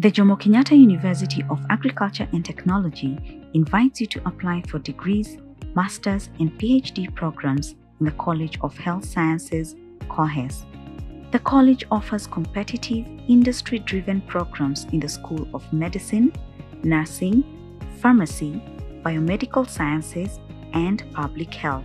The Jomo Kenyatta University of Agriculture and Technology invites you to apply for degrees, master's, and PhD programs in the College of Health Sciences, COHES. The college offers competitive, industry driven programs in the School of Medicine, Nursing, Pharmacy, Biomedical Sciences, and Public Health.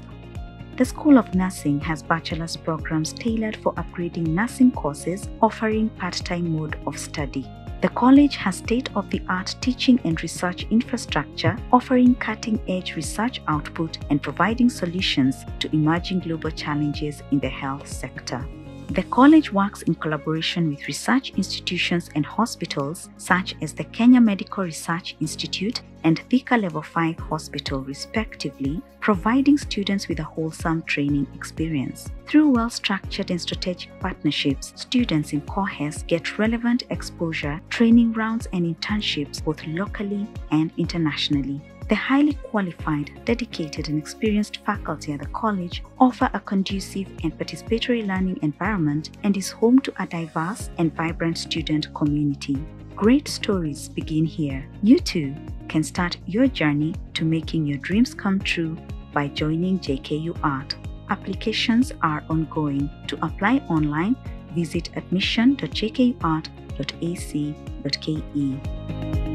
The School of Nursing has bachelor's programs tailored for upgrading nursing courses offering part-time mode of study. The college has state-of-the-art teaching and research infrastructure offering cutting-edge research output and providing solutions to emerging global challenges in the health sector. The college works in collaboration with research institutions and hospitals such as the Kenya Medical Research Institute and Thika Level 5 Hospital, respectively, providing students with a wholesome training experience. Through well structured and strategic partnerships, students in COHES get relevant exposure, training rounds, and internships both locally and internationally. The highly qualified, dedicated, and experienced faculty at the college offer a conducive and participatory learning environment and is home to a diverse and vibrant student community. Great stories begin here. You too can start your journey to making your dreams come true by joining JKUAT. Applications are ongoing. To apply online, visit admission.jkuat.ac.ke.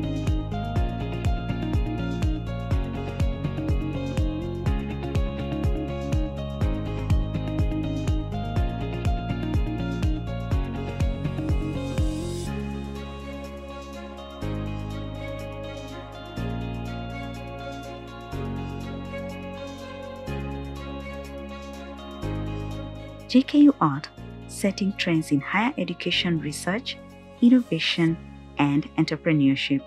JKUAT, setting trends in higher education research, innovation, and entrepreneurship.